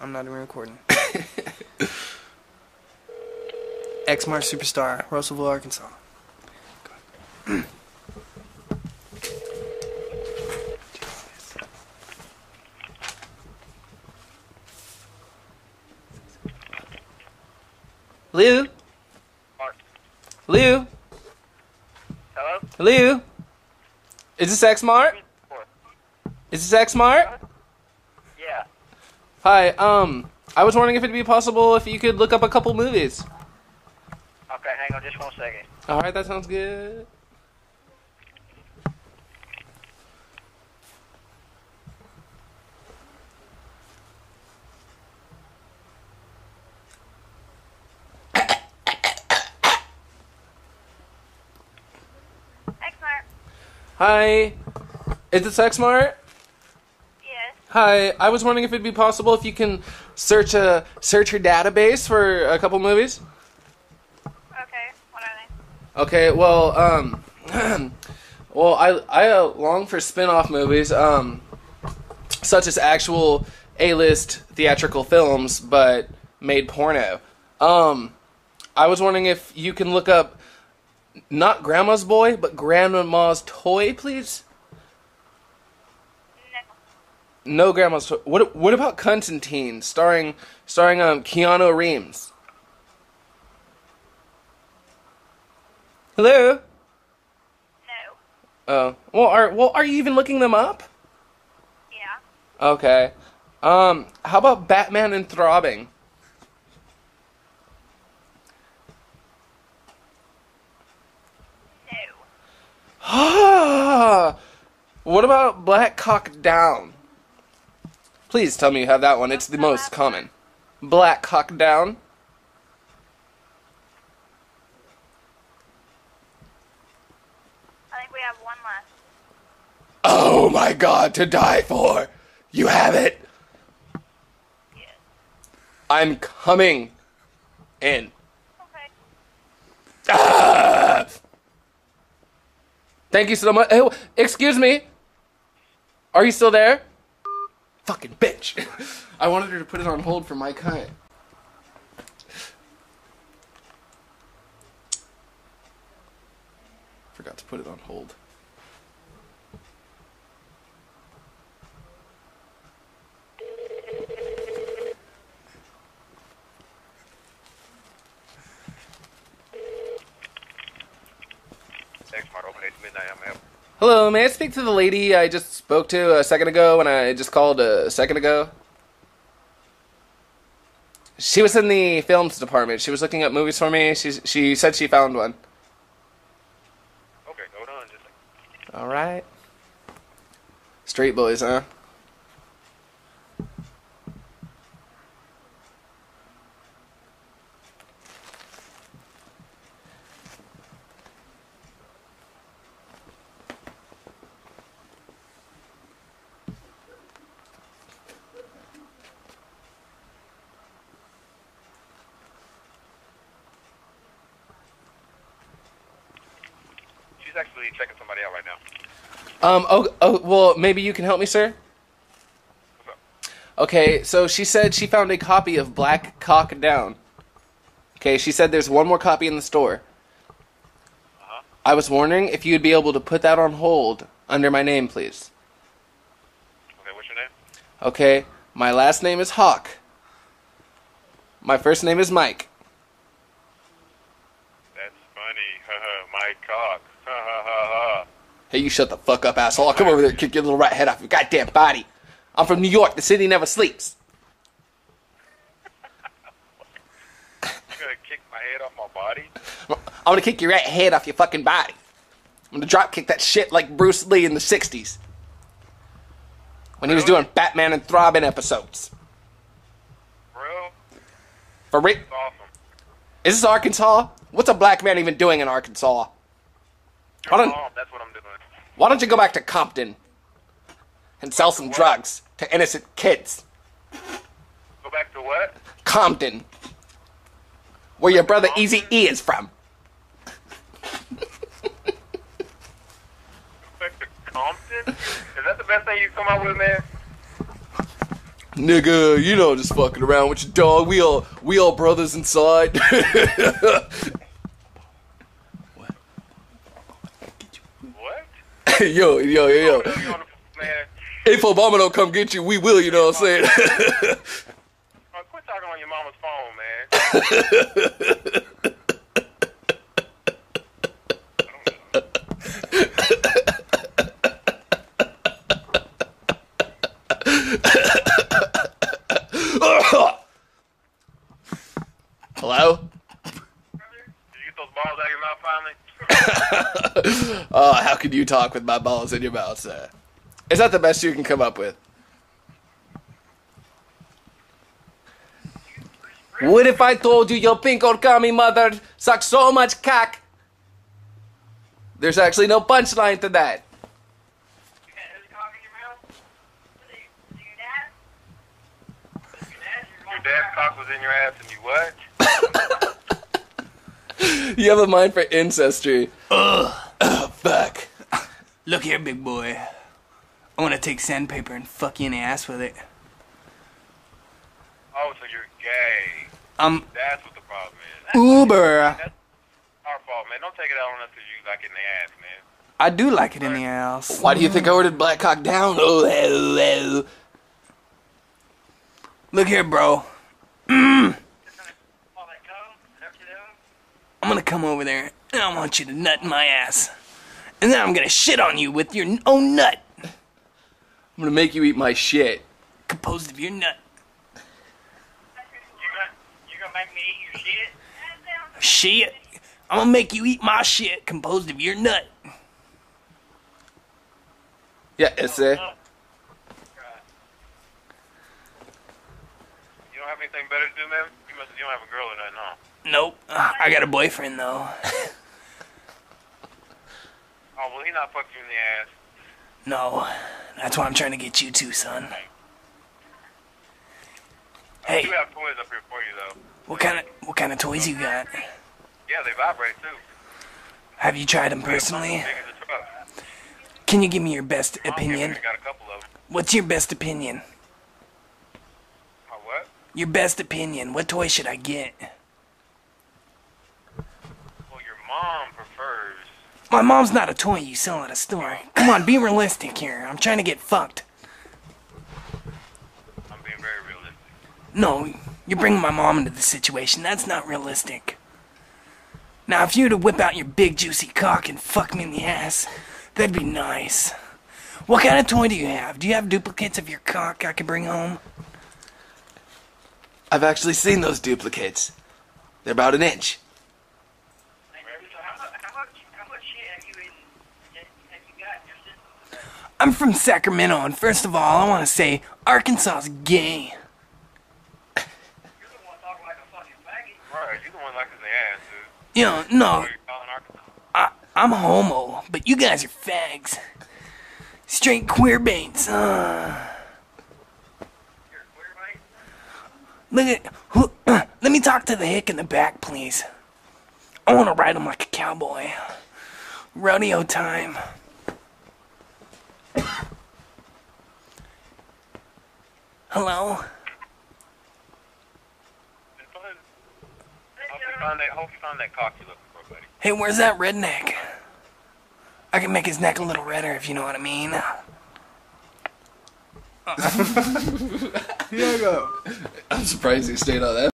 I'm not even recording. X Mart Superstar, Russellville, Arkansas. Lou? Mark. Lou? Hello? Lou? Is this X Mart? Is this X Mart? Yeah. Hi, um, I was wondering if it'd be possible if you could look up a couple movies. Okay, hang on just one second. Alright, that sounds good. X-Mart. Hi, is this X Mart? Yes. Hi, I was wondering if it'd be possible if you can search a search your database for a couple movies. Okay. What are they? Okay, well, um, well, I I uh, long for spin-off movies, um, such as actual A-list theatrical films, but made porno. Um, I was wondering if you can look up not Grandma's Boy, but Grandma's Toy, please. No. Grandma's What what about Constantine, starring starring um Keanu Reeves? Hello. No. Oh, well, are well, are you even looking them up? Yeah. Okay. Um, how about Batman and Throbbing? No. What about Black Cock Down? Please tell me you have that one. It's the most common. Black Cock Down. I think we have one left. Oh my God, to die for. You have it. Yes. I'm coming in. Okay. Ah! Thank you so much. Oh, excuse me. Are you still there? Fucking bitch. I wanted her to put it on hold for my cunt. Forgot to put it on hold. X Mart open at midnight. I'm out. Hello, may I speak to the lady I just spoke to a second ago when I just called a second ago? She was in the films department. She was looking up movies for me. She she said she found one. Okay, hold on just a second. All right. Straight boys, huh? She's actually checking somebody out right now. Um. Oh. Oh. Well, maybe you can help me, sir. What's up? Okay. So she said she found a copy of Black Cock Down. Okay. She said there's one more copy in the store. Uh-huh. I was wondering if you'd be able to put that on hold under my name, please. Okay, what's your name? Okay, my last name is Hawk. My first name is Mike. Hey, you shut the fuck up, asshole. I'll come over there and kick your little rat head off your goddamn body. I'm from New York. The city never sleeps. You gonna kick my head off my body? I'm gonna kick your rat head off your fucking body. I'm gonna drop kick that shit like Bruce Lee in the 60s. When he was doing Batman and Throbbing episodes. Bro, For real? awesome. Is this Arkansas? What's a black man even doing in Arkansas? You're I don't- mom, that's what. Why don't you go back to Compton and sell some drugs to innocent kids? Go back to what? Compton, where your brother Easy E is from. Back to Compton? Is that the best thing you come up with, man? Nigga, you know, just fucking around with your dog. We all, we all brothers inside. What? yo, yo, yo, yo. You on the man? If Obama don't come get you, we will. You know what I'm saying? Quit talking on your mama's phone, man. Hello. Did you get those balls out of your mouth finally? Oh, how can you talk with my balls in your mouth, sir? Is that the best you can come up with? What if I told you your pink old commie mother sucks so much cock? There's actually no punchline to that. Your dad's cock was in your ass and you what? You have a mind for ancestry. Ugh. Fuck. Look here, big boy. I want to take sandpaper and fuck you in the ass with it. Oh, so you're gay. Um, That's what the problem is. Uber. That's our fault, man. Don't take it out on us because you like it in the ass, man. I do like it in the ass. Why do you think I ordered Black Cock down? Oh, hell, hell. Look here, bro. Mm. I'm gonna come over there and I want you to nut in my ass. And then I'm gonna shit on you with your own nut, I'm gonna make you eat my shit. composed of your nut. You gonna, you gonna make me eat your shit? Shit. I'm gonna make you eat my shit, composed of your nut. Yeah, it's a. You don't have anything better to do, man? You must you don't have a girl or nothing, huh? Nope. Uh, I got a boyfriend though. Oh, well, he not fucked you in the ass. No. That's why I'm trying to get you too, son. I Hey, do have toys up here for you, though. what kind of what kind of toys you got? Yeah, they vibrate, too. Have you tried them personally? Big as a truck. Can you give me your best opinion? got a couple of them. What's your best opinion? Oh, what? Your best opinion. What toy should I get? Well, your mom prefers... My mom's not a toy you sell at a store. Come on, be realistic here. I'm trying to get fucked. I'm being very realistic. No, you're bringing my mom into the situation. That's not realistic. Now, if you were to whip out your big juicy cock and fuck me in the ass, that'd be nice. What kind of toy do you have? Do you have duplicates of your cock I could bring home? I've actually seen those duplicates. They're about an inch. I'm from Sacramento, and first of all, I want to say Arkansas's gay. Right, you the one liking the ass, dude. You know, no, What are you calling Arkansas? I, I'm homo, but you guys are fags. Straight queer baits. Uh. Look at. who- uh, let me talk to the hick in the back, please. I want to ride him like a cowboy. Rodeo time. Hello? Been fun. Hope you find that, you find that cock you're looking for, buddy. Hey, where's that redneck? I can make his neck a little redder if you know what I mean. I'm surprised he stayed on that.